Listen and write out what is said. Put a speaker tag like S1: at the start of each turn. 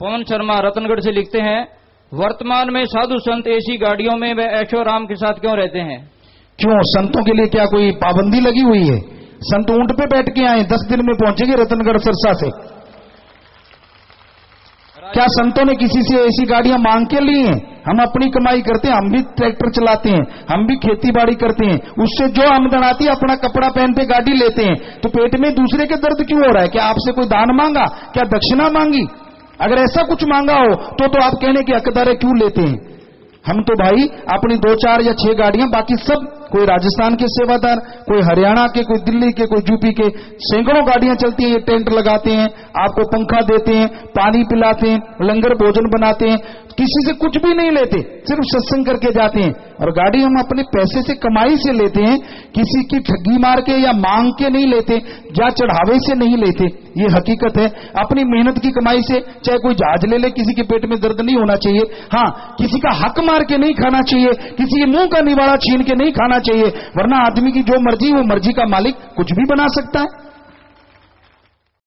S1: पवन शर्मा रतनगढ़ से लिखते हैं वर्तमान में साधु संत ऐसी गाड़ियों में व ऐशो राम के साथ क्यों रहते हैं?
S2: क्यों? संतों के लिए क्या कोई पाबंदी लगी हुई है? संत ऊँट पे बैठ के आए दस दिन में पहुँचेंगे रतनगढ़ सरसा से। क्या संतों ने किसी से ऐसी गाड़ियाँ मांग के ली हैं? हम अपनी कमाई करते हैं हम भी ट्रैक्टर चलाते हैं हम भी खेती बाड़ी करते हैं। उससे जो आमदन आती है अपना कपड़ा पहन पे गाड़ी लेते हैं। तो पेट में दूसरे के दर्द क्यों हो रहा है? क्या आपसे कोई दान मांगा? क्या दक्षिणा मांगी? अगर ऐसा कुछ मांगा हो तो तो आप कहने की हकदार क्यों लेते हैं? हम तो भाई अपनी दो चार या छह गाड़ियाँ, बाकी सब कोई राजस्थान के सेवादार, कोई हरियाणा के, कोई दिल्ली के, कोई यूपी के, सैकड़ों गाड़ियाँ चलती हैं, ये टेंट लगाते हैं, आपको पंखा देते हैं, पानी पिलाते हैं, लंगर भोजन बनाते हैं, किसी से कुछ भी नहीं लेते, सिर्फ़ सत्संग करके जाते हैं। और गाड़ी हम अपने पैसे से कमाई से लेते हैं, किसी की ठगी मार के या मांग के नहीं लेते, या चढ़ावे से नहीं लेते, ये हकीकत है। अपनी मेहनत की कमाई से चाहे कोई जहाज़ ले ले, किसी के पेट में दर्द नहीं होना चाहिए। हाँ किसी का हक मार के नहीं खाना चाहिए, किसी के मुँह का निवाड़ा छीन के नहीं खाना चाहिए, वरना आदमी की जो मर्ज़ी, वो मर्ज़ी का मालिक कुछ भी बना सकता है।